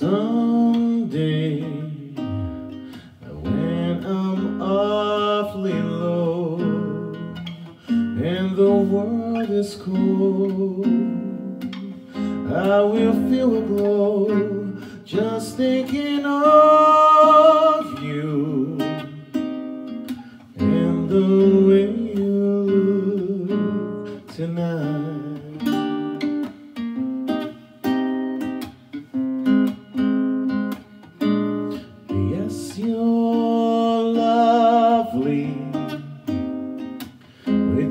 Someday, when I'm awfully low and the world is cold, I will feel a glow just thinking of you and the way you look tonight.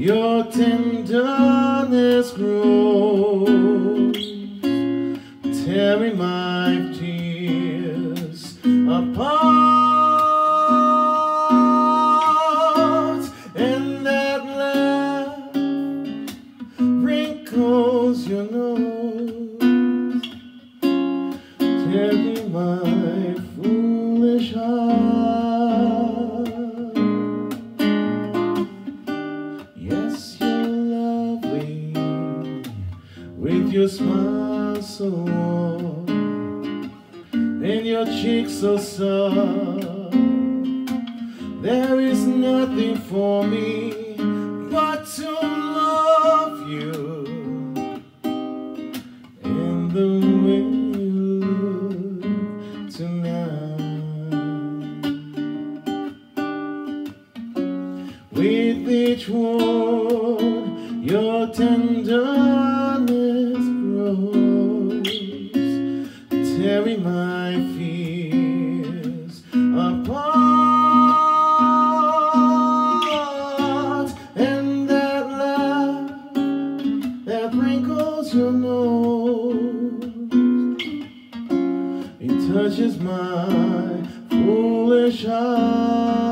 your tenderness grows, tearing my tears apart, and that laugh wrinkles your nose, tearing my your smile so warm and your cheeks so soft. There is nothing for me but to love you and the way you tonight. With each word, your tenderness my fears apart. And that laugh that wrinkles your nose, it touches my foolish heart,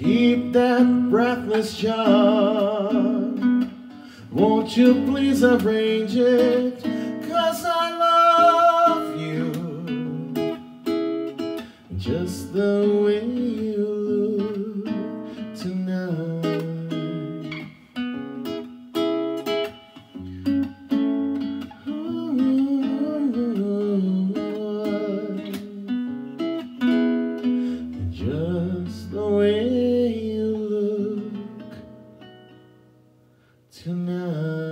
Keep that breathless charm. Won't you please arrange it? Cause I love you just the way you tonight.